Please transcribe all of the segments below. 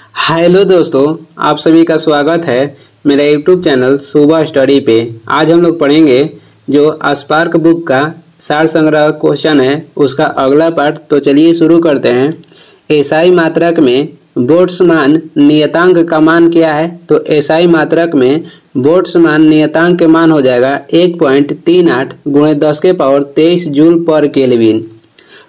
Hello दोस्तों, आप सभी का स्वागत है मेरा यूट्यूब चैनल सुबह स्टडी पे। आज हम लोग पढ़ेंगे जो स्पार्क बुक का सार संग्रह क्वेश्चन है, उसका अगला पार्ट तो चलिए शुरू करते हैं। एसआई मात्रक में बोट्समान नियतांक का मान क्या है? तो एसआई मात्रक में बोट्समान नियतांक के मान हो जाएगा एक पॉइंट तीन आठ गुणे दस के पावर तेईस जूल पर केल्विन।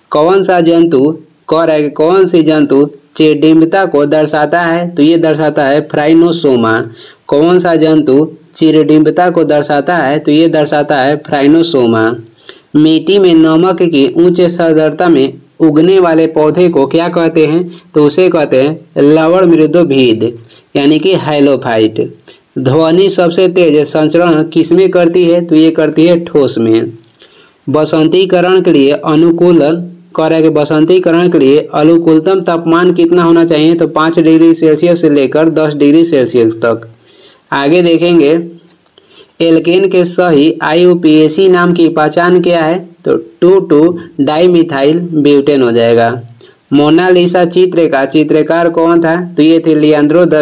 कौन सा जंतु, कौन सी जंतु चिरडिम्बता को दर्शाता है तो ये दर्शाता है फ्राइनोसोमा। कौन सा जंतु चिरडिम्बता को दर्शाता है तो ये दर्शाता है फ्राइनोसोमा। मिट्टी में नमक की उच्च सदरता में उगने वाले पौधे को क्या कहते हैं तो उसे कहते हैं लवण मृदोभीद यानी कि हाइलोफाइट। ध्वनि सबसे तेज संचरण किसमें करती है तो ये करती है ठोस में। बसंतीकरण के लिए अनुकूलन है कि बसंतीकरण के लिए अनुकूलतम तापमान कितना होना चाहिए? तो पाँच डिग्री सेल्सियस से लेकर दस डिग्री सेल्सियस तक। आगे देखेंगे। एल्केन के सही आईयूपीएसी नाम की पहचान क्या है? तो टू टू डाईमिथाइल ब्यूटेन हो जाएगा। मोनालिसा चित्र का चित्रकार कौन था? तो ये थे लियांद्रो द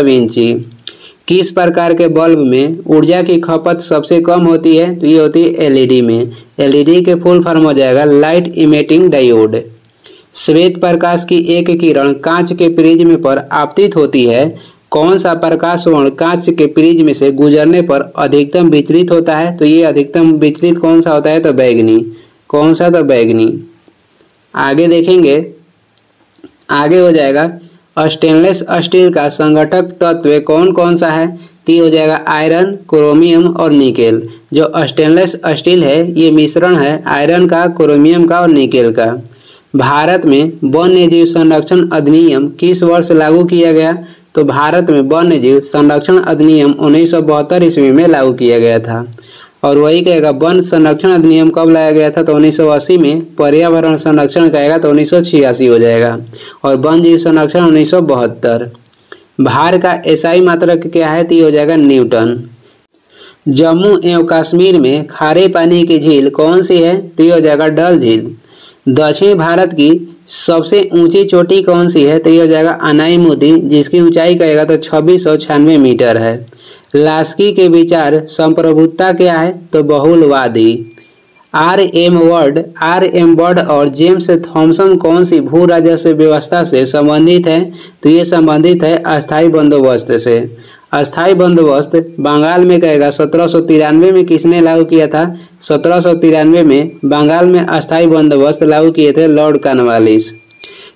किस प्रकार के बल्ब में ऊर्जा की खपत सबसे कम होती है? तो ये होती है एलईडी में। एलईडी के फुल फॉर्म हो जाएगा लाइट इमेटिंग डायोड। श्वेत प्रकाश की एक किरण कांच के प्रिज्म पर आपतित होती है। कौन सा प्रकाश वर्ण कांच के प्रिज्म से गुजरने पर अधिकतम विचलित होता है? तो ये अधिकतम विचलित कौन सा होता है? तो बैगनी। कौन सा? तो बैगनी। आगे देखेंगे। आगे हो जाएगा। स्टेनलेस स्टील का संगठक तत्व कौन कौन सा है? ती हो जाएगा आयरन, क्रोमियम और निकेल। जो स्टेनलेस स्टील है, ये मिश्रण है आयरन का, क्रोमियम का और निकेल का। भारत में वन्य जीव संरक्षण अधिनियम किस वर्ष लागू किया गया? तो भारत में वन्य जीव संरक्षण अधिनियम उन्नीस ईस्वी में लागू किया गया था। और वही कहेगा, वन संरक्षण अधिनियम कब लाया गया था? तो 1980 में। पर्यावरण संरक्षण कहेगा तो उन्नीस सौ छियासी हो जाएगा। और वन जीव संरक्षण उन्नीस भार का एसआई मात्रक क्या है? तो ये हो जाएगा न्यूटन। जम्मू एवं कश्मीर में खारे पानी की झील कौन सी है? तो ये हो जाएगा डल झील। दक्षिण भारत की सबसे ऊँची चोटी कौन सी है? तो ये हो जाएगा अनाई मोदी जिसकी ऊंचाई कहेगा तो छब्बीस मीटर है। लास्की के विचार संप्रभुता क्या है तो बहुलवादी। R M word, R M word और जेम्स थॉमसन कौन सी भू राजस्व व्यवस्था से संबंधित है? तो ये संबंधित है अस्थाई बंदोबस्त से। अस्थाई बंदोबस्त बंगाल में कहेगा सत्रह सौ तिरानवे में किसने लागू किया था? सत्रह सौ तिरानवे में बंगाल में अस्थाई बंदोबस्त लागू किए थे लॉर्ड कॉर्नवालिस।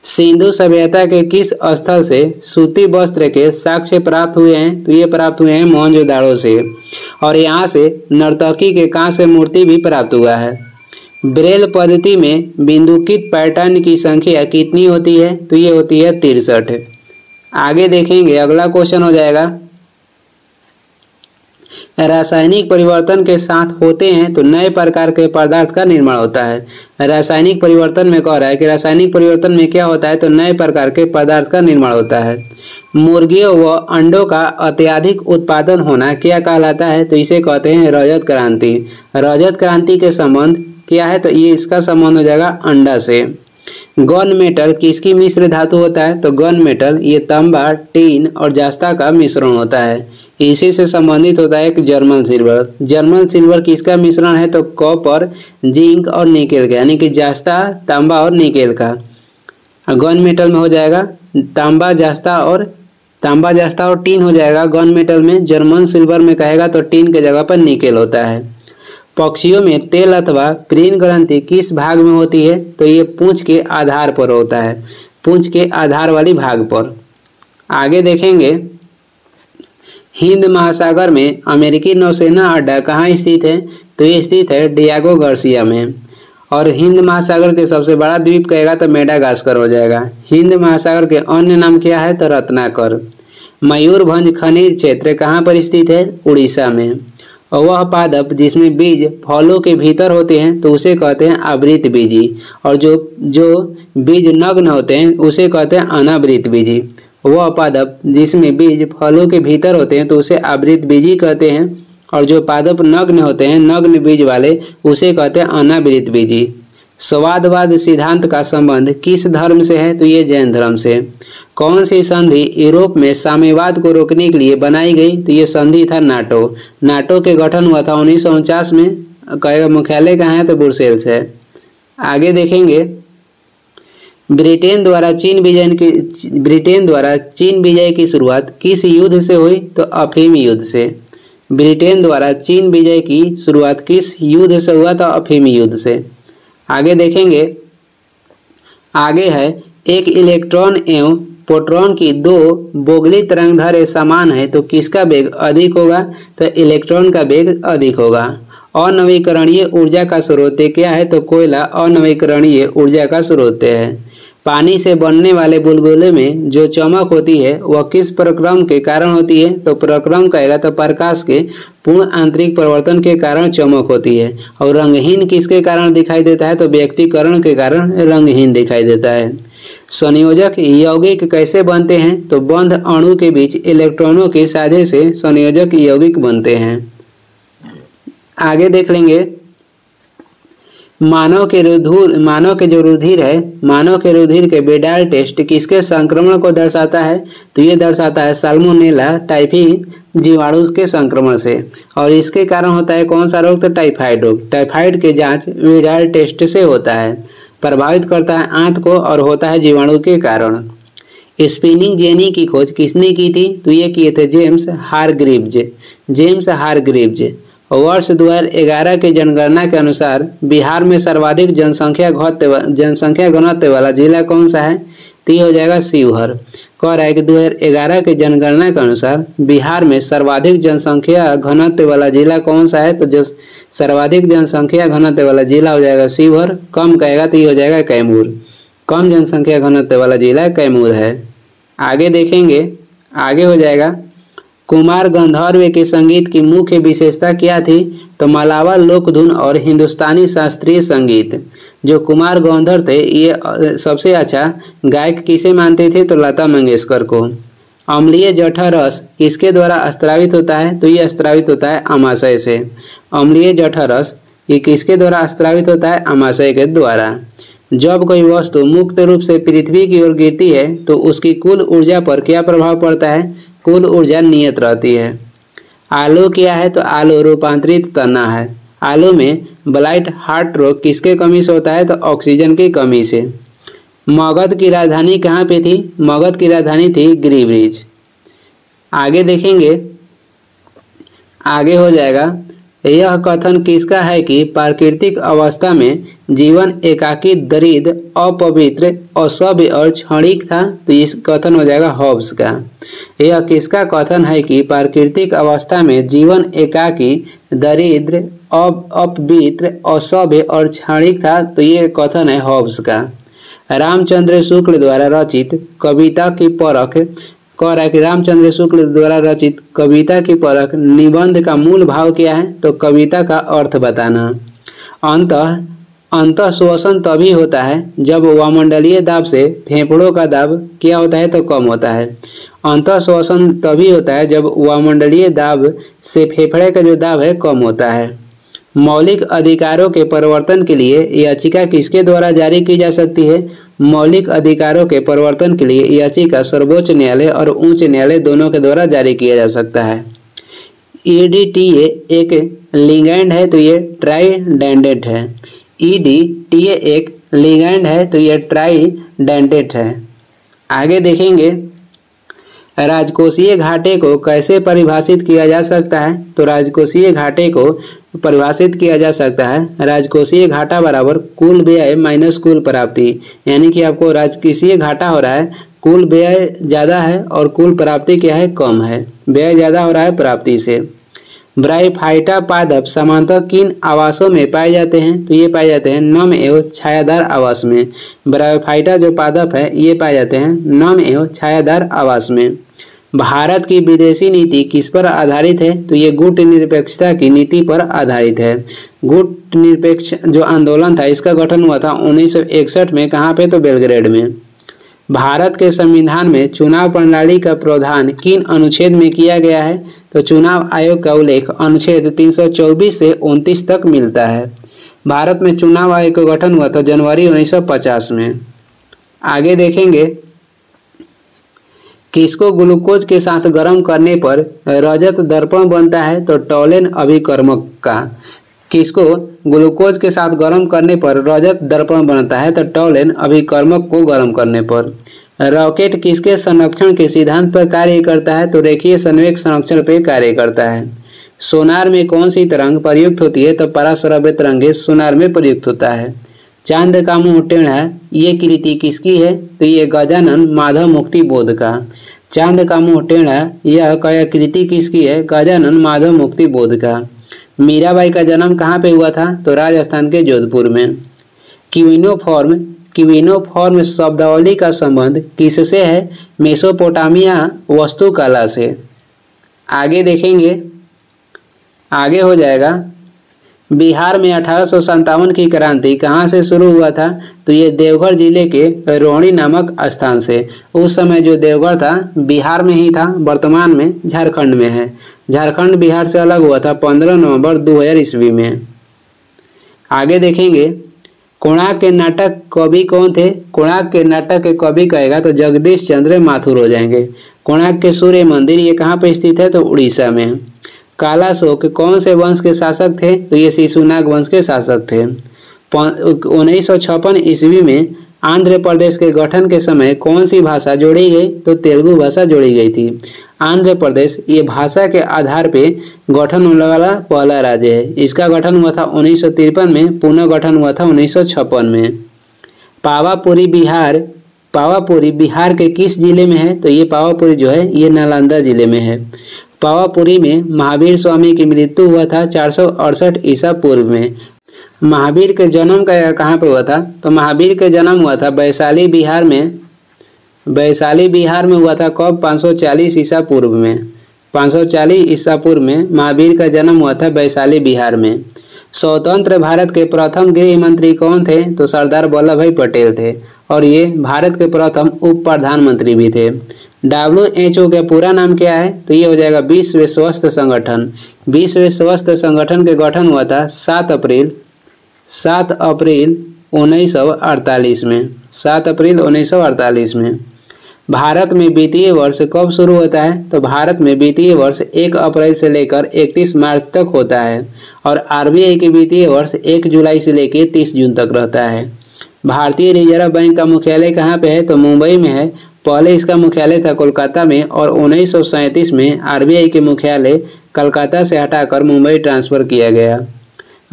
सिंधु सभ्यता के किस स्थल से सूती वस्त्र के साक्ष्य प्राप्त हुए हैं? तो ये प्राप्त हुए हैं मोहनजोदाड़ो से। और यहाँ से नर्तकी के कांस्य मूर्ति भी प्राप्त हुआ है। ब्रेल पद्धति में बिंदुकित पैटर्न की संख्या कितनी होती है? तो ये होती है तिरसठ। आगे देखेंगे, अगला क्वेश्चन हो जाएगा। रासायनिक परिवर्तन के साथ होते हैं तो नए प्रकार के पदार्थ का निर्माण होता है। रासायनिक परिवर्तन में कह रहा है कि रासायनिक परिवर्तन में क्या होता है तो नए प्रकार के पदार्थ का निर्माण होता है। मुर्गियों व अंडों का अत्याधिक उत्पादन होना क्या कहलाता है? तो इसे कहते हैं रजत क्रांति। रजत क्रांति के संबंध क्या है? तो ये इसका संबंध हो जाएगा अंडा से। गन मेटल किसकी मिश्र धातु होता है? तो गन मेटल, ये तांबा टीन और जास्ता का मिश्रण होता है। इसी से संबंधित होता है जर्मन सिल्वर। जर्मन सिल्वर किसका मिश्रण है? तो कॉपर, जिंक और निकेल का, यानी कि जास्ता, तांबा और निकेल का। गन मेटल में हो जाएगा तांबा, जास्ता और तांबा, जास्ता और टीन हो जाएगा। गन मेटल में जर्मन सिल्वर में कहेगा तो टीन के जगह पर निकेल होता है। पक्षियों में तेल अथवा क्रीन ग्रंथि किस भाग में होती है? तो ये पूंछ के आधार पर होता है। पूंछ के आधार वाली भाग पर। आगे देखेंगे। हिंद महासागर में अमेरिकी नौसेना अड्डा कहाँ स्थित है? तो ये स्थित है डियागो गर्सिया में। और हिंद महासागर के सबसे बड़ा द्वीप कहेगा तो मेडागास्कर हो जाएगा। हिंद महासागर के अन्य नाम क्या है? तो रत्नाकर। मयूरभंज खनिज क्षेत्र कहाँ पर स्थित है? उड़ीसा में। और वह पादप जिसमें बीज फलों के भीतर होते हैं तो उसे कहते हैं आवृत बीजी। और जो जो बीज नग्न होते हैं, उसे कहते हैं अनावृत बीजी। वह पादप जिसमें बीज फलों के भीतर होते हैं तो उसे आवृत बीजी कहते हैं, और जो पादप नग्न होते हैं, नग्न बीज वाले, उसे कहते हैं अनावृत बीजी। स्वादवाद सिद्धांत का संबंध किस धर्म से है? तो ये जैन धर्म से। कौन सी संधि यूरोप में साम्यवाद को रोकने के लिए बनाई गई? तो ये संधि था नाटो। नाटो के गठन हुआ था उन्नीस सौ उनचास में। मुख्यालय कहाँ है? तो ब्रुसेल्स है। आगे देखेंगे। ब्रिटेन द्वारा चीन विजय की, ब्रिटेन द्वारा चीन विजय की शुरुआत किस युद्ध से हुई? तो अफीम युद्ध से। ब्रिटेन द्वारा चीन विजय की शुरुआत किस युद्ध से हुआ? था अफीम युद्ध से। आगे देखेंगे। आगे है, एक इलेक्ट्रॉन एवं प्रोटॉन की दो बोगली तरंगधारे समान है तो किसका वेग अधिक होगा? तो इलेक्ट्रॉन का वेग अधिक होगा। अनवीकरणीय ऊर्जा का स्रोत क्या है? तो कोयला अनवीकरणीय ऊर्जा का स्रोत है। पानी से बनने वाले बुलबुले में जो चमक होती है, वह किस प्रक्रम के कारण होती है? तो प्रक्रम कहेगा तो प्रकाश के पूर्ण आंतरिक परिवर्तन के कारण चमक होती है। और रंगहीन किसके कारण दिखाई देता है? तो व्यक्तिकरण के कारण रंगहीन दिखाई देता है। संयोजक यौगिक कैसे बनते हैं? तो बंध अणु के बीच इलेक्ट्रॉनों के साझे से संयोजक यौगिक बनते हैं। आगे देख लेंगे। मानव के रुधिर, मानव के जो रुधिर है, मानव के रुधिर के बेडाल टेस्ट किसके संक्रमण को दर्शाता है? तो ये दर्शाता है साल्मोनेला टाइफी जीवाणु के संक्रमण से। और इसके कारण होता है कौन सा रोग? तो टाइफाइड रोग। टाइफाइड के जाँच बेडाल टेस्ट से होता है, प्रभावित करता है आंत को और होता है जीवाणु के कारण। स्पिनिंग जेनी की खोज किसने की थी? तो ये किए थे जेम्स हारग्रीव्ज। जेम्स हारग्रीव्ज। वर्ष 2011 के जनगणना के अनुसार बिहार में सर्वाधिक जनसंख्या घनत्व जनसंख्या घनत्व वाला जिला कौन सा है? तो ये हो जाएगा शिवहर। कह रहा है कि 2011 के जनगणना के अनुसार बिहार में सर्वाधिक जनसंख्या घनत्व वाला जिला कौन सा है? तो जो सर्वाधिक जनसंख्या घनत्व वाला जिला हो जाएगा शिवहर। कम कहेगा तो ये हो जाएगा कैमूर। कम जनसंख्या घनत्व वाला जिला कैमूर है। आगे देखेंगे। आगे हो जाएगा कुमार गंधर्व के संगीत की मुख्य विशेषता क्या थी? तो मलावा, लोकधुन और हिंदुस्तानी शास्त्रीय संगीत। जो कुमार गंधर्व थे, ये सबसे अच्छा गायक किसे मानते थे? तो लता मंगेशकर को। अम्लीय जठा रस किसके द्वारा अस्त्रावित होता है? तो ये अस्त्रावित होता है अमाशय से। अम्लीय जठा रस ये किसके द्वारा अस्त्रावित होता है? अमाशय के द्वारा। जब कोई वस्तु मुक्त रूप से पृथ्वी की ओर गिरती है तो उसकी कुल ऊर्जा पर क्या प्रभाव पड़ता है? कुल ऊर्जा नियत रहती है। आलू क्या है? तो आलू रूपांतरित तना है। आलू में ब्लाइट हार्ट रोग किसके कमी से होता है? तो ऑक्सीजन की कमी से। मगध की राजधानी कहाँ पे थी? मगध की राजधानी थी ग्रीब्रिज आगे देखेंगे। आगे हो जाएगा। यह कथन किसका है कि प्राकृतिक अवस्था में जीवन एकाकी, दरिद्र, अपवित्र असभ्य और क्षणिक था? तो इस कथन हो जाएगा हॉब्स का। यह किसका कथन है कि प्राकृतिक अवस्था में जीवन एकाकी, दरिद्र अपवित्र असभ्य और क्षणिक था? तो ये कथन है हॉब्स का। रामचंद्र शुक्ल द्वारा रचित कविता की परख कह रहा है कि रामचंद्र शुक्ल द्वारा रचित कविता की परख निबंध का मूल भाव क्या है तो कविता का अर्थ बताना। अंत अंत श्वसन तभी होता है जब वामंडलीय दाब से फेफड़ों का दाब क्या होता है तो कम होता है। अंत श्वसन तभी होता है जब वामंडलीय दाब से फेफड़े का जो दाब है, कम होता है। मौलिक अधिकारों के परिवर्तन के लिए याचिका किसके द्वारा जारी की जा सकती है मौलिक अधिकारों के परिवर्तन के लिए याचिका सर्वोच्च न्यायालय और उच्च न्यायालय दोनों के द्वारा जारी किया जा सकता है। ईडीटीए एक लिगैंड है तो ये ट्राइडेंडेंट है। ईडीटीए एक लिगैंड है तो ये ट्राइडेंडेंट है। आगे देखेंगे, राजकोषीय घाटे को कैसे परिभाषित किया जा सकता है? तो राजकोषीय घाटे को परिभाषित किया जा सकता है। राजकोषीय घाटा बराबर कुल व्यय माइनस कुल प्राप्ति। यानी कि आपको राजकोषीय घाटा हो रहा है, कुल व्यय ज़्यादा है और कुल प्राप्ति क्या है? कम है। व्यय ज़्यादा हो रहा है प्राप्ति से। ब्राइफाइटा पादप सामान्यतः किन आवासों में पाए जाते हैं। तो ये पाए जाते हैं नम एवं छायादार आवास में। ब्रायोफाइटा जो पादप है, ये पाए जाते हैं नम एवं छायादार आवास में। भारत की विदेशी नीति किस पर आधारित है? तो ये गुट निरपेक्षता की नीति पर आधारित है। गुट निरपेक्ष जो आंदोलन था, इसका गठन हुआ था 1961 में। कहाँ पे? तो बेलग्रेड में। भारत के संविधान में चुनाव प्रणाली का प्रावधान किन अनुच्छेद में किया गया है? तो चुनाव आयोग का उल्लेख अनुच्छेद 324 से 29 तक मिलता है। भारत में चुनाव आयोग का गठन हुआ था जनवरी 1950 में। आगे देखेंगे किसको ग्लूकोज के साथ गर्म करने पर रजत दर्पण बनता है तो टॉलेन अभिकर्मक का। किसको ग्लूकोज के साथ गर्म करने पर रजत दर्पण बनता है तो टॉलेन अभिकर्मक को गर्म करने पर। रॉकेट किसके संरक्षण के सिद्धांत पर कार्य करता है तो रेखीय संवेक संरक्षण पर कार्य करता है। सोनार में कौन सी तरंग प्रयुक्त होती है तो पराश्रव्य तरंगे सोनार में प्रयुक्त होता है। चाँद का मुँह टेढ़ा ये कृति किसकी है? तो ये गजानन माधव मुक्ति बोध का। चाँद का मुँह टेढ़ा यह कया कृति किसकी है? गजानन माधव मुक्ति बोध का। मीराबाई का जन्म कहाँ पे हुआ था? तो राजस्थान के जोधपुर में। किविनोफॉर्म किविनोफॉर्म शब्दावली का संबंध किससे है? मेसोपोटामिया वस्तुकला से। आगे देखेंगे। आगे हो जाएगा। बिहार में अठारह सौ सत्तावन की क्रांति कहाँ से शुरू हुआ था? तो ये देवघर ज़िले के रोहणी नामक स्थान से। उस समय जो देवघर था, बिहार में ही था, वर्तमान में झारखंड में है। झारखंड बिहार से अलग हुआ था 15 नवंबर 2000 ईस्वी में। आगे देखेंगे। कोणार्क के नाटक कवि कौन थे? कोणार्क के नाटक के कवि कहेगा तो जगदीश चंद्र माथुर हो जाएँगे। कोणार्क के सूर्य मंदिर ये कहाँ पर स्थित है? तो उड़ीसा में। काला शोक, कौन से वंश के शासक थे? तो ये शिशुनाग वंश के शासक थे। उन्नीस सौ छप्पन ईस्वी में आंध्र प्रदेश के गठन के समय कौन सी भाषा जोड़ी गई? तो तेलुगु भाषा जोड़ी गई थी। आंध्र प्रदेश, ये भाषा के आधार पे गठन होने वाला पहला राज्य है। इसका गठन हुआ था उन्नीस सौ तिरपन में, पुनः गठन हुआ था उन्नीस सौ छप्पन में। पावापुरी बिहार पावापुरी बिहार के किस ज़िले में है? तो ये पावापुरी जो है, ये नालंदा ज़िले में है। पावापुरी में महावीर स्वामी की मृत्यु हुआ था चार सौ अड़सठ ईसा पूर्व में। महावीर के जन्म का कहाँ पर हुआ था? तो महावीर का जन्म हुआ था वैशाली बिहार में। वैशाली बिहार में हुआ था कब? 540 ईसा पूर्व में। 540 ईसा पूर्व में महावीर का जन्म हुआ था वैशाली बिहार में। स्वतंत्र भारत के प्रथम गृह मंत्री कौन थे? तो सरदार वल्लभ भाई पटेल थे। और ये भारत के प्रथम उप प्रधानमंत्री भी थे। डब्ल्यू एच ओ का पूरा नाम क्या है? तो ये हो जाएगा विश्व स्वास्थ्य संगठन। विश्व स्वास्थ्य संगठन के गठन हुआ था सात अप्रैल। सात अप्रैल उन्नीस सौ अड़तालीस में। सात अप्रैल उन्नीस सौ अड़तालीस में। भारत में वित्तीय वर्ष कब शुरू होता है? तो भारत में वित्तीय वर्ष एक अप्रैल से लेकर इकतीस मार्च तक होता है और आरबीआई के वित्तीय वर्ष एक जुलाई से लेकर तीस जून तक रहता है। भारतीय रिज़र्व बैंक का मुख्यालय कहाँ पे है? तो मुंबई में है। पहले इसका मुख्यालय था कोलकाता में और उन्नीस सौ सैंतीस में आरबीआई के मुख्यालय कलकत्ता से हटाकर मुंबई ट्रांसफ़र किया गया।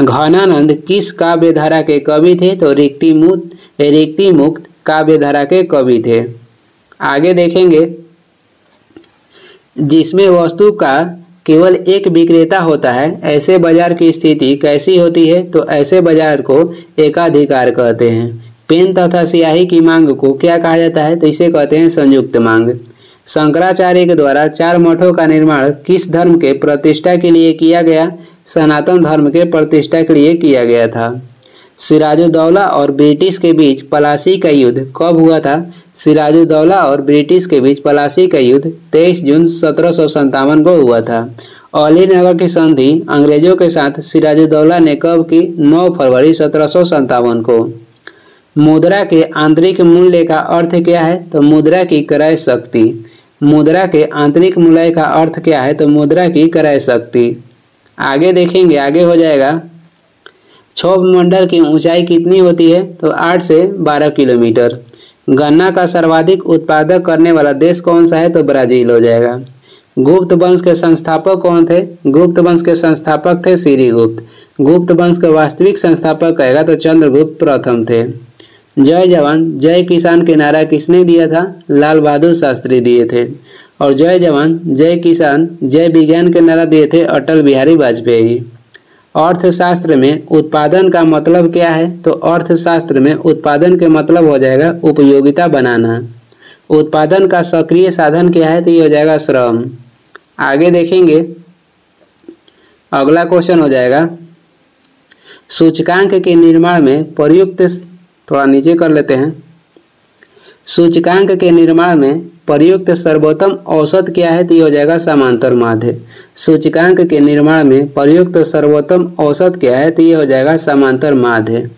घनानंद किस काव्य धारा के कवि थे? तो रिक्ति मुक्त रिक्ति मुक्त काव्य धारा के कवि थे। आगे देखेंगे। जिसमें वस्तु का केवल एक विक्रेता होता है, ऐसे बाज़ार की स्थिति कैसी होती है तो ऐसे बाज़ार को एकाधिकार कहते हैं। पेन तथा स्याही की मांग को क्या कहा जाता है तो इसे कहते हैं संयुक्त मांग। शंकराचार्य के द्वारा चार मठों का निर्माण किस धर्म के प्रतिष्ठा के लिए किया गया, सनातन धर्म के प्रतिष्ठा के लिए किया गया था। सिराजुद्दौला और ब्रिटिश के बीच पलासी का युद्ध कब हुआ था? सिराजुद्दौला और ब्रिटिश के बीच पलासी का युद्ध 23 जून सत्रह सौ सत्तावन को हुआ था। अली नगर की संधि अंग्रेज़ों के साथ सिराजुद्दौला ने कब की? 9 फरवरी सत्रह को। मुद्रा के आंतरिक मूल्य का अर्थ क्या है? तो मुद्रा की क्रय शक्ति। मुद्रा के आंतरिक मूल्य का अर्थ क्या है? तो मुद्रा की क्रय शक्ति। आगे देखेंगे, आगे हो जाएगा। क्षोभ मंडल की ऊंचाई कितनी होती है? तो आठ से बारह किलोमीटर। गन्ना का सर्वाधिक उत्पादक करने वाला देश कौन सा है? तो ब्राज़ील हो जाएगा। गुप्त वंश के संस्थापक कौन थे? गुप्त वंश के संस्थापक थे श्री गुप्त गुप्त वंश के वास्तविक संस्थापक कहेगा तो चंद्रगुप्त प्रथम थे। जय जवान, जय किसान के नारा किसने दिया था? लाल बहादुर शास्त्री दिए थे। और जय जवान, जय किसान, जय विज्ञान के नारा दिए थे अटल बिहारी वाजपेयी। अर्थशास्त्र में उत्पादन का मतलब क्या है? तो अर्थशास्त्र में उत्पादन के मतलब हो जाएगा उपयोगिता बनाना। उत्पादन का सक्रिय साधन क्या है? तो ये हो जाएगा श्रम। आगे देखेंगे। अगला क्वेश्चन हो जाएगा। सूचकांक के निर्माण में प्रयुक्त, थोड़ा नीचे कर लेते हैं। सूचकांक के निर्माण में प्रयुक्त सर्वोत्तम औसत क्या है तो ये हो जाएगा समांतर माध्य। सूचकांक के निर्माण में प्रयुक्त सर्वोत्तम औसत क्या है तो ये हो जाएगा समांतर माध्य।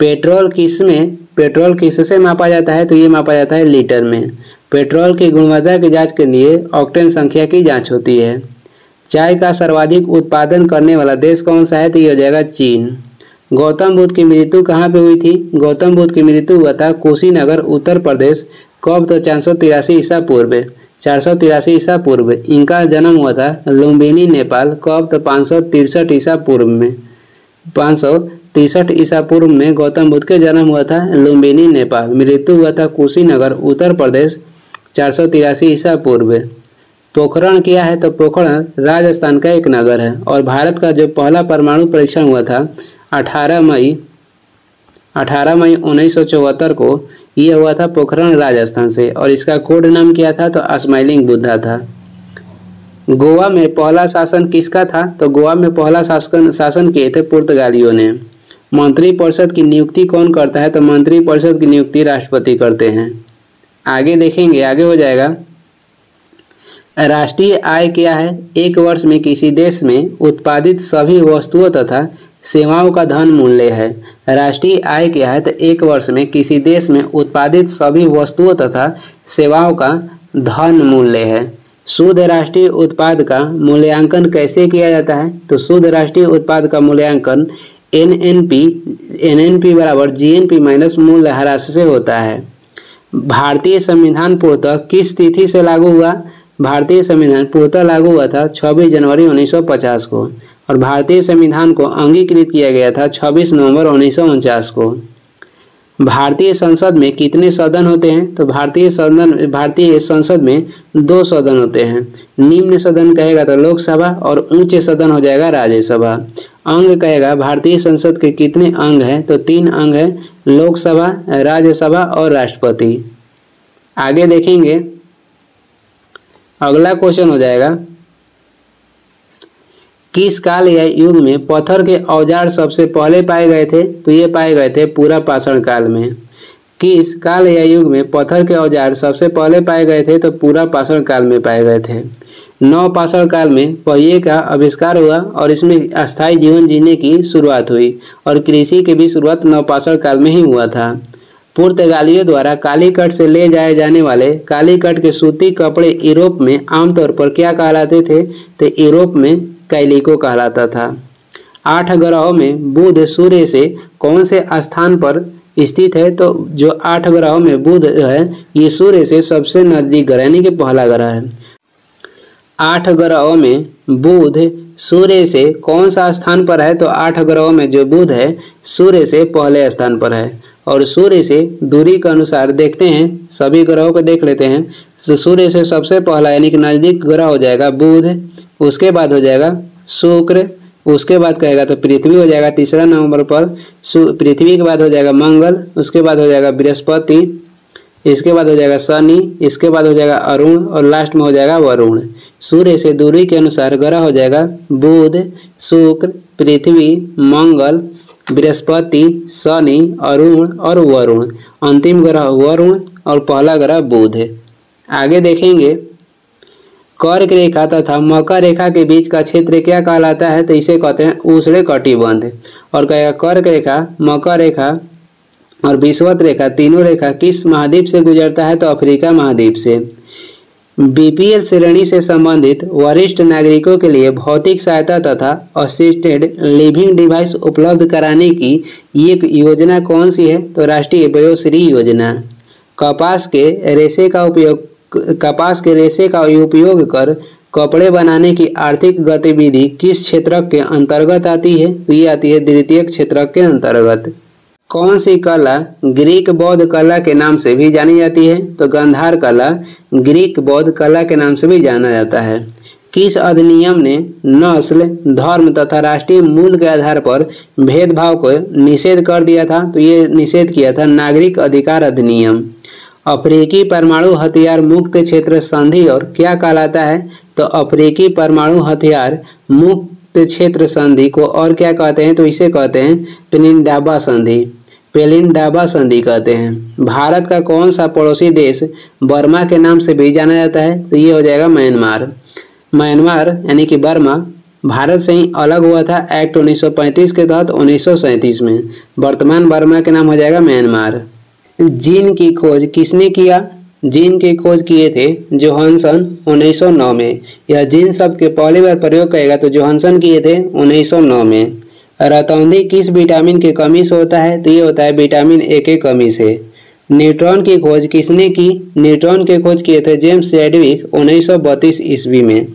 पेट्रोल किसमें? पेट्रोल किस से मापा जाता है तो ये मापा जाता है लीटर में। पेट्रोल की गुणवत्ता की जाँच के लिए ऑक्टेन संख्या की जाँच होती है। चाय का सर्वाधिक उत्पादन करने वाला देश कौन सा है तो ये हो जाएगा चीन। गौतम बुद्ध की मृत्यु कहाँ पे हुई थी? गौतम बुद्ध की मृत्यु हुआ था कुशीनगर उत्तर प्रदेश कब तो चार सौ तिरासी ईसा पूर्व। चार सौ तिरासी ईसा पूर्व। इनका जन्म हुआ था लुम्बिनी, नेपाल कब तो पाँच सौ तिरसठ ईसा पूर्व में। पाँच सौ तिरसठ ईसा पूर्व में गौतम बुद्ध के जन्म हुआ था लुम्बिनी, नेपाल। मृत्यु हुआ था कुशीनगर उत्तर प्रदेश, चार सौ तिरासी ईसा पूर्व। पोखरण किया है तो पोखरण राजस्थान का एक नगर है और भारत का जो पहला परमाणु परीक्षण हुआ था 18 मई 18 मई उन्नीस को ये हुआ था पोखरण राजस्थान से और इसका कोड नाम क्या था? तो स्माइलिंग बुद्धा था। गोवा में पहला शासन किसका था? तो गोवा में पहला शासन शासन किए थे पुर्तगालियों ने। मंत्रिपरिषद की नियुक्ति कौन करता है? तो मंत्रिपरिषद की नियुक्ति राष्ट्रपति करते हैं। आगे देखेंगे, आगे हो जाएगा। राष्ट्रीय आय क्या है? एक वर्ष में किसी देश में उत्पादित सभी वस्तुओं तथा सेवाओं का धन मूल्य है। राष्ट्रीय आय के है तो एक वर्ष में किसी देश में उत्पादित सभी वस्तुओं तथा सेवाओं का धन मूल्य है। शुद्ध राष्ट्रीय उत्पाद का मूल्यांकन कैसे किया जाता है? तो शुद्ध राष्ट्रीय उत्पाद का मूल्यांकन N N P N N P बराबर जी एन पी माइनस मूल्य ह्रास से होता है। भारतीय संविधान पूर्वतः किस तिथि से लागू हुआ? भारतीय संविधान पूर्वतः लागू हुआ था 26 जनवरी 1950 को। और भारतीय संविधान को अंगीकृत किया गया था 26 नवंबर उन्नीस सौ उनचास को। भारतीय संसद में कितने सदन होते हैं? तो भारतीय सदन, भारतीय संसद में दो सदन होते हैं। निम्न सदन कहेगा तो लोकसभा और उच्च सदन हो जाएगा राज्यसभा। अंग कहेगा भारतीय संसद के कितने अंग हैं? तो तीन अंग है, लोकसभा, राज्यसभा और राष्ट्रपति। आगे देखेंगे। अगला क्वेश्चन हो जाएगा किस काल या युग में पत्थर के औज़ार सबसे पहले पाए गए थे? तो ये पाए गए थे पूरा पाषाण काल में। किस काल या युग में पत्थर के औज़ार सबसे पहले पाए गए थे? तो पूरा पाषाण काल में पाए गए थे। नौ पाषाण काल में पहिए का आविष्कार हुआ और इसमें अस्थायी जीवन जीने की शुरुआत हुई और कृषि की भी शुरुआत नवपाषाण काल में ही हुआ था। पुर्तगालियों द्वारा कालीकट से ले जाए जाने वाले कालीकट के सूती कपड़े यूरोप में आमतौर पर क्या कहलाते थे? तो यूरोप में कैलिको कहलाता था। आठ ग्रहों में बुध सूर्य से कौन से स्थान पर स्थित है? तो जो आठ ग्रहों में बुध है, ये सूर्य से सबसे नज़दीक ग्रह, यानी कि पहला ग्रह है। आठ ग्रहों में बुध सूर्य से कौन सा स्थान पर है? तो आठ ग्रहों में जो बुध है, सूर्य से पहले स्थान पर है। और सूर्य से दूरी के अनुसार देखते हैं, सभी ग्रहों को देख लेते हैं। तो सूर्य से सबसे पहला, यानी कि नज़दीक ग्रह हो जाएगा बुध। उसके बाद हो जाएगा शुक्र, उसके बाद कहेगा तो पृथ्वी हो जाएगा तीसरा नंबर पर पृथ्वी के बाद हो जाएगा मंगल, उसके बाद हो जाएगा बृहस्पति, इसके बाद हो जाएगा शनि, इसके बाद हो जाएगा अरुण और लास्ट में हो जाएगा वरुण। सूर्य से दूरी के अनुसार ग्रह हो जाएगा बुध, शुक्र, पृथ्वी, मंगल, बृहस्पति, शनि, अरुण और वरुण। अंतिम ग्रह वरुण और पहला ग्रह बुध आगे देखेंगे कर्क रेखा तथा मकर रेखा के बीच का क्षेत्र क्या कहलाता है तो इसे कहते हैं ऊसड़े कटिबंध। और कहेगा कर्क रेखा, मकर रेखा और विश्वत रेखा तीनों रेखा किस महाद्वीप से गुजरता है तो अफ्रीका महाद्वीप से। बीपीएल श्रेणी से संबंधित वरिष्ठ नागरिकों के लिए भौतिक सहायता तथा असिस्टेड लिविंग डिवाइस उपलब्ध कराने की एक योजना कौन सी है तो राष्ट्रीय वयोश्री योजना। कपास के रेशे का उपयोग कपास के रेशे का उपयोग कर कपड़े बनाने की आर्थिक गतिविधि किस क्षेत्र के अंतर्गत आती है? तो ये आती है द्वितीय क्षेत्र के अंतर्गत। कौन सी कला ग्रीक बौद्ध कला के नाम से भी जानी जाती है? तो गंधार कला ग्रीक बौद्ध कला के नाम से भी जाना जाता है। किस अधिनियम ने नस्ल, धर्म तथा राष्ट्रीय मूल के आधार पर भेदभाव को निषेध कर दिया था? तो ये निषेध किया था नागरिक अधिकार अधिनियम। अफ्रीकी परमाणु हथियार मुक्त क्षेत्र संधि और क्या कहलाता है? तो अफ्रीकी परमाणु हथियार मुक्त क्षेत्र संधि को और क्या कहते हैं? तो इसे कहते हैं पेलिंडाबा संधि। पेलिंडाबा संधि कहते हैं। भारत का कौन सा पड़ोसी देश बर्मा के नाम से भी जाना जाता है? तो ये हो जाएगा म्यांमार। म्यांमार, यानी कि बर्मा, भारत से ही अलग हुआ था एक्ट 1935 के तहत उन्नीस सौ सैंतीस में। वर्तमान बर्मा के नाम हो जाएगा म्यांमार। जीन की खोज किसने किया? जीन की खोज किए थे जोहानसन 1909 में। यह जीन शब्द के पहली बार प्रयोग करेगा तो जोहानसन किए थे 1909 में। रतौंधी किस विटामिन की कमी से होता है? तो ये होता है विटामिन ए के कमी से। न्यूट्रॉन की खोज किसने की? न्यूट्रॉन की खोज किए थे जेम्स सौ बत्तीस ईस्वी में।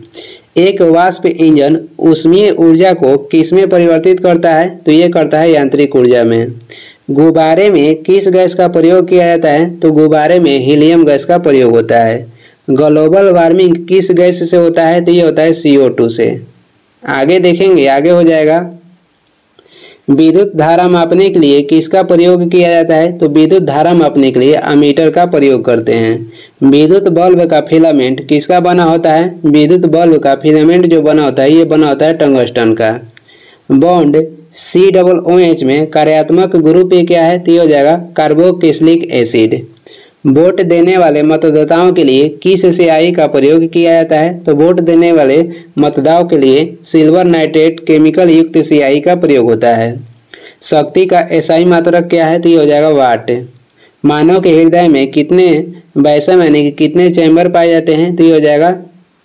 एक वाष्प इंजन उष्मीय ऊर्जा को किसमें परिवर्तित करता है? तो ये करता है यांत्रिक ऊर्जा में। गुब्बारे में किस गैस का प्रयोग किया जाता है? तो गुब्बारे में हीलियम गैस का प्रयोग होता है। ग्लोबल वार्मिंग किस गैस से होता है? तो ये होता है सी से। आगे देखेंगे, आगे हो जाएगा। विद्युत धारा मापने के लिए किसका प्रयोग किया जाता है? तो विद्युत धारा मापने के लिए अमीटर का प्रयोग करते हैं। विद्युत बल्ब का फिलामेंट किसका बना होता है? विद्युत बल्ब का फिलामेंट जो बना होता है, ये बना होता है टंगस्टन का। Bond C double O H में कार्यात्मक ग्रुप ये क्या है? तो ये हो जाएगा कार्बोक्सिलिक एसिड। वोट देने वाले मतदाताओं के लिए किस स्याही का प्रयोग किया जाता है? तो वोट देने वाले मतदाओं के लिए सिल्वर नाइट्रेट केमिकल युक्त स्याही का प्रयोग होता है। शक्ति का ऐसाई मात्रक क्या है? तो ये हो जाएगा वाट। मानव के हृदय में कितने वैसम यानी कि कितने चैम्बर पाए जाते हैं? तो ये हो जाएगा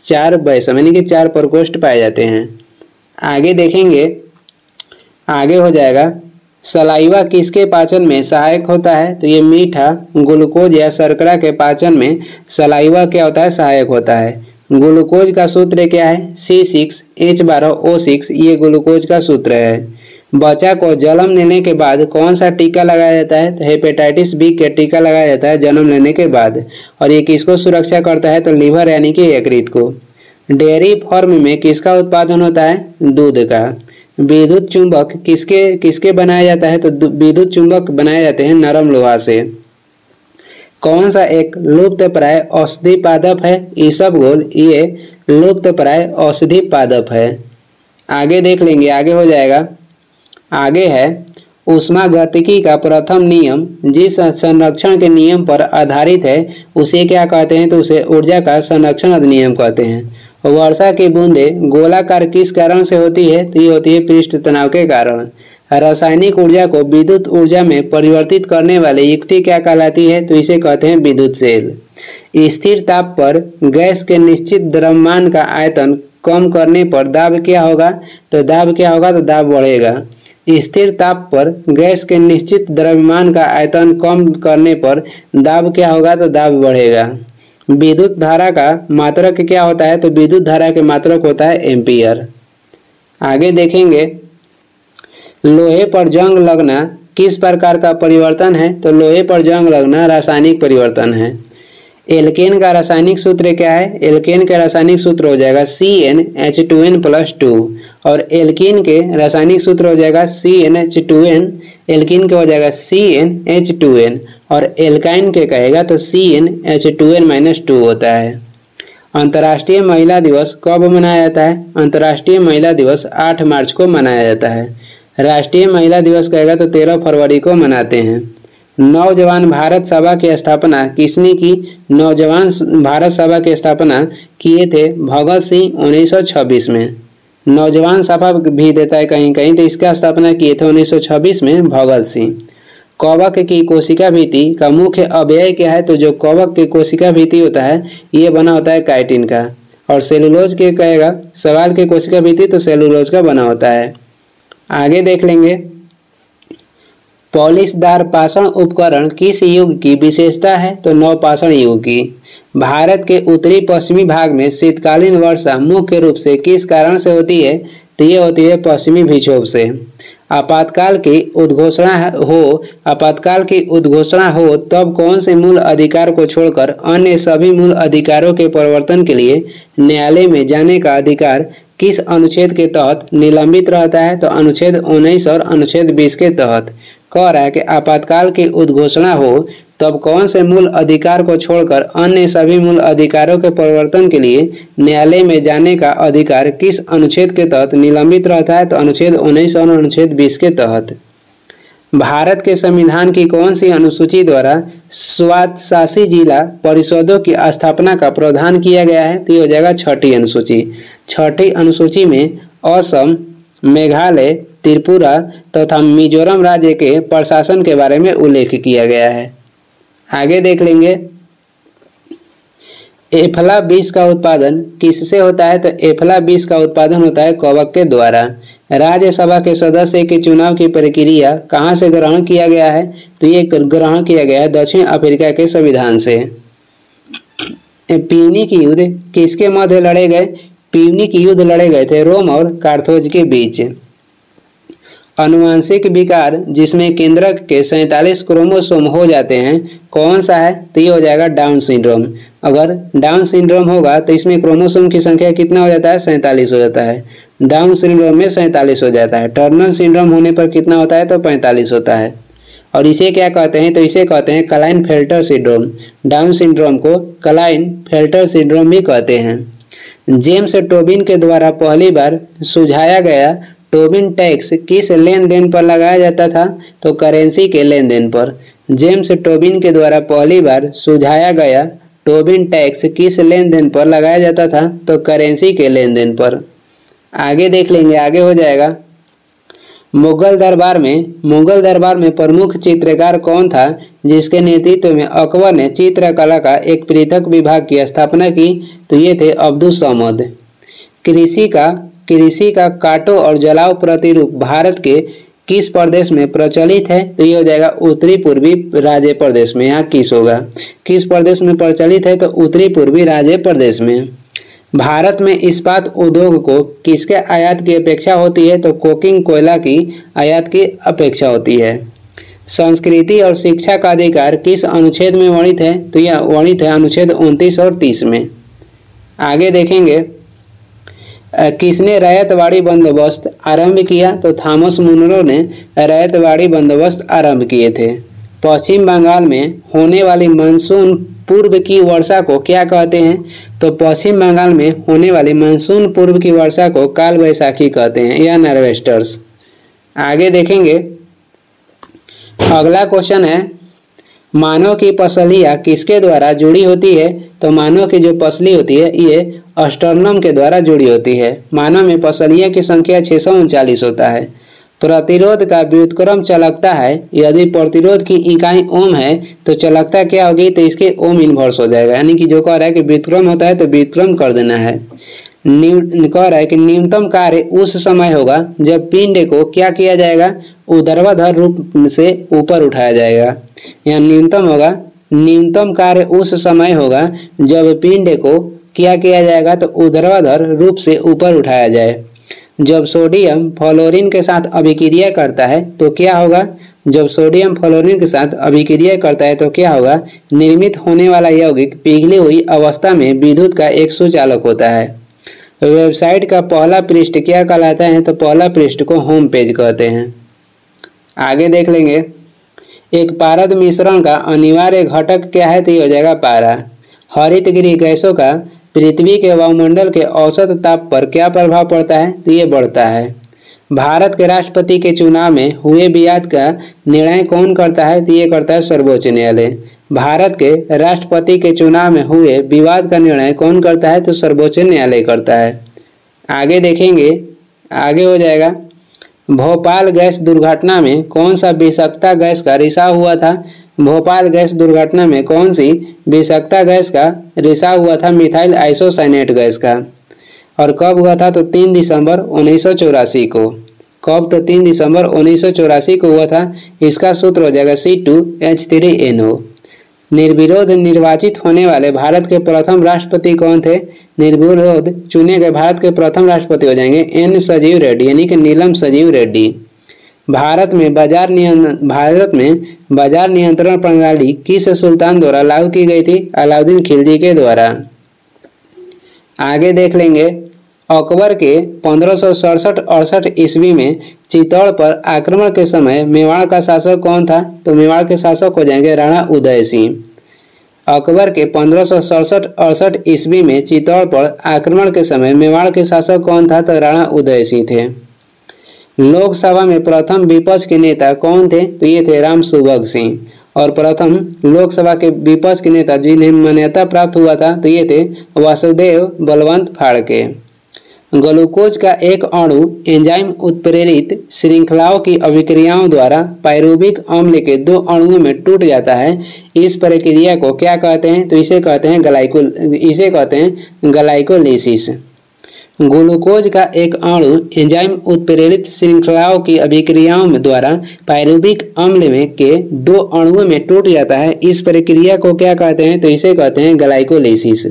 चार वैसम यानी कि चार प्रकोष्ठ पाए जाते हैं। आगे देखेंगे आगे हो जाएगा। सलाइवा किसके पाचन में सहायक होता है? तो ये मीठा, ग्लूकोज या शर्करा के पाचन में सलाइवा क्या होता है? सहायक होता है। ग्लूकोज का सूत्र क्या है? सी सिक्स एच बारह ओ सिक्स ये ग्लूकोज का सूत्र है। बच्चा को जन्म लेने के बाद कौन सा टीका लगाया जाता है? तो हेपेटाइटिस बी का टीका लगाया जाता है जन्म लेने के बाद। और ये किसको सुरक्षा करता है? तो लीवर यानी कि यकृत को। डेयरी फॉर्म में किसका उत्पादन होता है? दूध का। विद्युत चुंबक किसके किसके बनाया जाता है? तो विद्युत चुंबक बनाए जाते हैं नरम लोहा से। कौन सा एक लुप्त प्राय औषधि पादप है? ईसब गोल, ये लुप्त प्राय औषधि पादप है। आगे देख लेंगे, आगे हो जाएगा। आगे है उष्मा गतिकी का प्रथम नियम, जिस संरक्षण के नियम पर आधारित है, उसे क्या कहते हैं? तो उसे ऊर्जा का संरक्षण अधिनियम कहते हैं। वर्षा की बूंदे गोलाकार किस कारण से होती है? तो ये होती है पृष्ठ तनाव के कारण। रासायनिक ऊर्जा को विद्युत ऊर्जा में परिवर्तित करने वाली युक्ति क्या कहलाती है? तो इसे कहते हैं विद्युत सेल। स्थिर ताप पर गैस के निश्चित द्रव्यमान का आयतन कम करने पर दाब क्या होगा? तो दाब क्या होगा? तो दाब बढ़ेगा। स्थिर ताप पर गैस के निश्चित द्रव्यमान का आयतन कम करने पर दाब क्या होगा? तो दाब बढ़ेगा। विद्युत धारा का मात्रक क्या होता है? तो विद्युत धारा के मात्रक होता है एम्पियर। आगे देखेंगे। लोहे पर जंग लगना किस प्रकार का परिवर्तन है? तो लोहे पर जंग लगना रासायनिक परिवर्तन है। एल्केन का रासायनिक सूत्र क्या है? एल्केन का रासायनिक सूत्र हो जाएगा C N H two N plus two और एल्किन के रासायनिक सूत्र हो जाएगा C N H two N alkene के हो जाएगा? C N H two N और एल्काइन के कहेगा तो C N H two N minus two होता है। अंतर्राष्ट्रीय महिला दिवस कब मनाया जाता है? अंतर्राष्ट्रीय महिला दिवस आठ मार्च को मनाया जाता है। राष्ट्रीय महिला दिवस कहेगा तो तेरह फरवरी को मनाते हैं। नौजवान भारत सभा की स्थापना किसने की? नौजवान भारत सभा की स्थापना किए थे भगत सिंह 1926 में। नौजवान सभा भी देता है कहीं कहीं तो इसका स्थापना किए थे 1926 में भगत सिंह। कवक की कोशिका भीति का मुख्य अव्यय क्या है? तो जो कवक की कोशिका भीति होता है, ये बना होता है काइटिन का। और सेलुलोज के कहेगा, सवाल के कोशिका भीति तो सेलुलोज का बना होता है। आगे देख लेंगे। पॉलिशदार पाषण उपकरण किस युग की विशेषता है? तो नवपाषण युग की। भारत के उत्तरी पश्चिमी भाग में शीतकालीन वर्षा मुख्य रूप से किस कारण से होती है? तो ये होती है पश्चिमी विक्षोभ से। आपातकाल की उद्घोषणा हो, आपातकाल की उद्घोषणा हो, तब कौन से मूल अधिकार को छोड़कर अन्य सभी मूल अधिकारों के परिवर्तन के लिए न्यायालय में जाने का अधिकार किस अनुच्छेद के तहत निलंबित रहता है? तो अनुच्छेद उन्नीस और अनुच्छेद बीस के तहत। कह रहा है कि आपातकाल की उद्घोषणा हो, तब कौन से मूल अधिकार को छोड़कर अन्य सभी मूल अधिकारों के परिवर्तन के लिए न्यायालय में जाने का अधिकार किस अनुच्छेद के तहत निलंबित रहता है? तो अनुच्छेद उन्नीस और अनुच्छेद बीस के तहत। भारत के संविधान की कौन सी अनुसूची द्वारा स्वास्थ्य जिला परिषदों की स्थापना का प्रावधान किया गया है? तो ये हो जाएगा छठी अनुसूची। छठी अनुसूची में असम, मेघालय त्रिपुरा तथा तो मिजोरम राज्य के प्रशासन के बारे में उल्लेख किया गया है। आगे देख लेंगे। एफला बीस का उत्पादन किससे होता है? तो एफला बीस का उत्पादन होता है कवक के द्वारा। राज्यसभा के सदस्य के चुनाव की प्रक्रिया कहाँ से ग्रहण किया गया है? तो ये ग्रहण किया गया है दक्षिण अफ्रीका के संविधान से। पीवनी की युद्ध किसके मध्य लड़े गए? पीवनी की युद्ध लड़े गए थे रोम और कार्थोज के बीच। अनुवांशिक विकार, जिसमें केंद्रक के सैंतालीस क्रोमोसोम हो जाते हैं, कौन सा है? तो ये हो जाएगा डाउन सिंड्रोम। अगर डाउन सिंड्रोम होगा तो इसमें क्रोमोसोम की संख्या कितना हो जाता है? सैंतालीस हो जाता है। डाउन सिंड्रोम में सैंतालीस हो जाता है। टर्नल सिंड्रोम होने पर कितना होता है? तो पैंतालीस होता है। और इसे क्या कहते हैं? तो इसे कहते हैं Klinefelter syndrome. Down syndrome को कलाइन फेल्टर सिंड्रोम भी कहते हैं। जेम्स टोबिन के द्वारा पहली बार सुझाया गया टोबिन टैक्स किस लेन देन पर लगाया जाता था? तो करेंसी के लेन देन पर। जेम्स टोबिन के द्वारा पहली बार सुझाया गया, टोबिन टैक्स किस लेन देन पर लगाया जाता था? तो करेंसी के लेन देन पर। आगे देख लेंगे, आगे हो जाएगा। मुगल दरबार में, मुगल दरबार में प्रमुख चित्रकार कौन था? जिसके नेतृत्व में अकबर ने चित्रकला का एक पृथक विभाग की स्थापना की तो ये थे अब्दुल समद। कृषि का कृषि का काटो और जलाओ प्रतिरूप भारत के किस प्रदेश में प्रचलित है? तो ये हो जाएगा उत्तरी पूर्वी राज्य प्रदेश में। यहाँ किस होगा? किस प्रदेश में प्रचलित है? तो उत्तरी पूर्वी राज्य प्रदेश में। भारत में इस्पात उद्योग को किसके आयात की अपेक्षा होती है? तो कोकिंग कोयला की आयात की अपेक्षा होती है। संस्कृति और शिक्षा का अधिकार किस अनुच्छेद में वर्णित है? तो यह वर्णित है अनुच्छेद उनतीस और तीस में। आगे देखेंगे। किसने रैयतवाड़ी बंदोबस्त आरंभ किया? तो थॉमस मुनरो ने रैयतवाड़ी बंदोबस्त आरंभ किए थे। पश्चिम बंगाल में होने वाली मानसून पूर्व की वर्षा को क्या कहते हैं? तो पश्चिम बंगाल में होने वाली मानसून पूर्व की वर्षा को काल बैसाखी कहते हैं, या नर्वेस्टर्स। आगे देखेंगे। अगला क्वेश्चन है, मानव की पसलियाँ किसके द्वारा जुड़ी होती है? तो मानव की जो पसली होती है, ये अस्टर्नम के द्वारा जुड़ी होती है। मानव में पसलियों की संख्या छः होता है। प्रतिरोध का व्युतक्रम चलकता है। यदि प्रतिरोध की इकाई ओम है तो चलकता क्या होगी? तो इसके ओम इन्वर्स हो जाएगा। यानी कि जो कह रहा है कि व्युतक्रम होता है तो व्युतक्रम कर देना है। कह रहा है कि न्यूनतम कार्य उस समय होगा, जब पिंड को क्या किया जाएगा? उदर्वाधर रूप से ऊपर उठाया जाएगा। या न्यूनतम होगा। न्यूनतम कार्य उस समय होगा, जब पिंड को क्या किया जाएगा तो उदर्वाधर रूप से ऊपर उठाया जाए। जब सोडियम फ्लोरीन के साथ अभिक्रिया करता है तो क्या होगा? जब सोडियम फ्लोरीन के साथ अभिक्रिया करता है तो क्या होगा? निर्मित होने वाला यौगिक पिघली हुई अवस्था में विद्युत का एक सुचालक होता है। वेबसाइट का पहला पृष्ठ क्या कहलाता है? तो पहला पृष्ठ को होम पेज कहते हैं। आगे देख लेंगे। एक पारद मिश्रण का अनिवार्य घटक क्या है? तो ये हो जाएगा पारा। हरित गृह गैसों का पृथ्वी के वायुमंडल के औसत ताप पर क्या प्रभाव पड़ता है? तो ये बढ़ता है। भारत के राष्ट्रपति के चुनाव में हुए विवाद का निर्णय कौन करता है? तो ये करता है सर्वोच्च न्यायालय। भारत के राष्ट्रपति के चुनाव में हुए विवाद का निर्णय कौन करता है? तो सर्वोच्च न्यायालय करता है। आगे देखेंगे। आगे हो जाएगा। भोपाल गैस दुर्घटना में कौन सा विषाक्ता गैस का रिसाव हुआ था? भोपाल गैस दुर्घटना में कौन सी विषाक्ता गैस का रिसाव हुआ था? मिथाइल आइसोसाइनेट गैस का। और कब हुआ था? तो तीन दिसंबर उन्नीस सौ चौरासी को। कब? तो तीन दिसंबर उन्नीस सौ चौरासी को हुआ था। इसका सूत्र हो जाएगा C two H three N O निर्विरोध निर्वाचित होने वाले भारत के प्रथम राष्ट्रपति कौन थे? निर्विरोध चुने गए भारत के प्रथम राष्ट्रपति हो जाएँगे एन सजीव रेड्डी, यानी कि नीलम सजीव रेड्डी। भारत में बाज़ार भारत में बाज़ार नियंत्रण प्रणाली किस सुल्तान द्वारा लागू की गई थी? अलाउद्दीन खिलजी के द्वारा। आगे देख लेंगे। अकबर के पंद्रह सौ सड़सठ अड़सठ ईस्वी में चित्तौड़ पर आक्रमण के समय मेवाड़ का शासक कौन था? तो मेवाड़ के शासक हो जाएँगे राणा उदय सिंह। अकबर के पंद्रह सौ सड़सठ अड़सठ ईस्वी में चित्तौड़ पर आक्रमण के समय मेवाड़ के शासक कौन था? तो राणा उदय सिंह थे। लोकसभा में प्रथम विपक्ष के नेता कौन थे? तो ये थे राम सुभग सिंह। और प्रथम लोकसभा के विपक्ष के नेता जिन्हें मान्यता प्राप्त हुआ था तो ये थे वासुदेव बलवंत फाड़के। ग्लूकोज का एक अणु एंजाइम उत्प्रेरित श्रृंखलाओं की अभिक्रियाओं द्वारा पायरुविक अम्ल के दो अणुओं में टूट जाता है। इस प्रक्रिया को क्या कहते हैं? तो इसे कहते हैं गलाइको इसे कहते हैं गलाइकोलिसिस। ग्लूकोज का एक अणु एंजाइम उत्प्रेरित श्रृंखलाओं की अभिक्रियाओं द्वारा पायरुविक अम्ल में के दो अणुओं में टूट जाता है। इस प्रक्रिया को क्या कहते हैं? तो इसे कहते हैं गलाइकोलिसिस।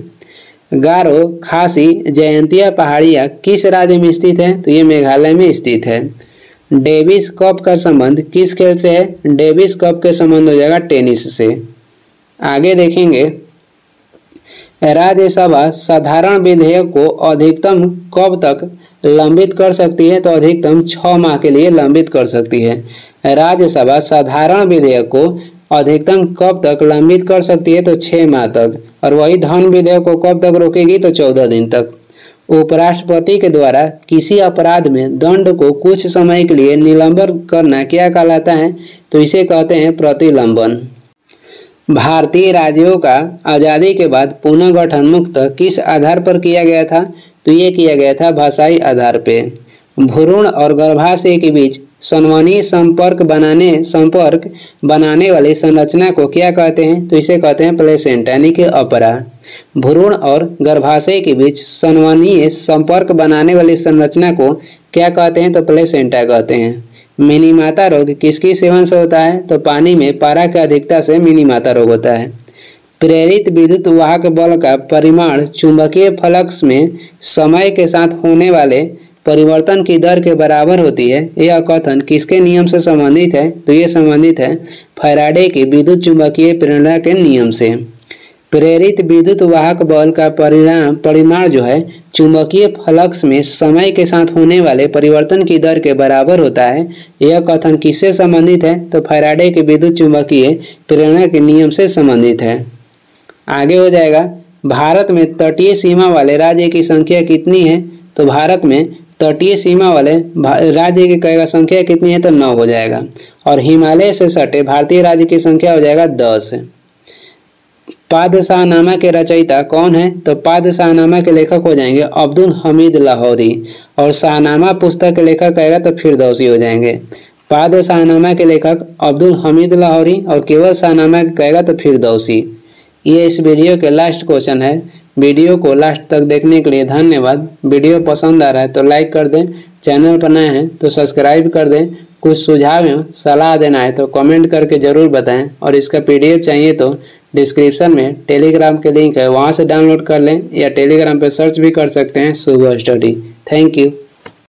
गारो खासी जयंतिया पहाड़िया किस राज्य में स्थित है? तो ये मेघालय में स्थित है। डेविस कप का संबंध किस खेल से है? डेविस कप के संबंध हो जाएगा टेनिस से। आगे देखेंगे। राज्यसभा साधारण विधेयक को अधिकतम कब तक लंबित कर सकती है? तो अधिकतम छः माह के लिए लंबित कर सकती है। राज्यसभा साधारण विधेयक को अधिकतम कब तक लंबित कर सकती है? तो छः माह तक। और वही धन विधेयक को कब तक रोकेगी? तो चौदह दिन तक। उपराष्ट्रपति के द्वारा किसी अपराध में दंड को कुछ समय के लिए निलंबन करना क्या कहलाता है? तो इसे कहते हैं प्रतिलंबन। भारतीय राज्यों का आज़ादी के बाद पुनः गठन मुक्त किस आधार पर किया गया था? तो ये किया गया था भाषाई आधार पे। भ्रूण और गर्भाशय के बीच संवहनीय संपर्क बनाने संपर्क बनाने वाली संरचना को क्या कहते हैं? तो इसे कहते हैं प्लेसेंटा, यानी कि अपरा। भ्रूण और गर्भाशय के बीच संवहनीय संपर्क बनाने वाली संरचना को क्या कहते हैं? तो प्लेसेंटा कहते हैं। मिनी माता रोग किसकी सेवन से होता है? तो पानी में पारा की अधिकता से मिनी माता रोग होता है। प्रेरित विद्युत वाहक बल का परिमाण चुंबकीय फ्लक्स में समय के साथ होने वाले परिवर्तन की दर के बराबर होती है। यह कथन किसके नियम से संबंधित है? तो ये संबंधित है फैराडे के विद्युत चुंबकीय प्रेरणा के नियम से। प्रेरित विद्युत वाहक बल का परिणाम, परिमाण जो है, चुंबकीय फ्लक्स में समय के साथ होने वाले परिवर्तन की दर के बराबर होता है। यह कथन किससे संबंधित है? तो फैराडे के विद्युत चुंबकीय प्रेरणा के नियम से संबंधित है। आगे हो जाएगा। भारत में तटीय सीमा वाले राज्य की संख्या कितनी है? तो भारत में तटीय सीमा वाले राज्य की कहेगा संख्या कितनी है? तो नौ हो जाएगा। और हिमालय से सटे भारतीय राज्य की संख्या हो जाएगा दस। पादशाहनामा के रचयिता कौन है? तो पादशाहनामा के लेखक हो जाएँगे अब्दुल हमीद लाहौरी। और शाहनामा पुस्तक के लेखक कहेगा तो फिरदौसी हो जाएँगे। पादशाहनामा के लेखक अब्दुल हमीद लाहौरी और केवल शाहनामा कहेगा तो फिरदौसी। ये इस वीडियो के लास्ट क्वेश्चन है। वीडियो को लास्ट तक देखने के लिए धन्यवाद। वीडियो पसंद आ रहा है तो लाइक कर दें। चैनल पर नए हैं तो सब्सक्राइब कर दें। कुछ सुझाव सलाह देना है तो कमेंट करके ज़रूर बताएँ। और इसका पीडीएफ चाहिए तो डिस्क्रिप्शन में टेलीग्राम के लिंक है, वहाँ से डाउनलोड कर लें या टेलीग्राम पर सर्च भी कर सकते हैं सुबह स्टडी। Thank you.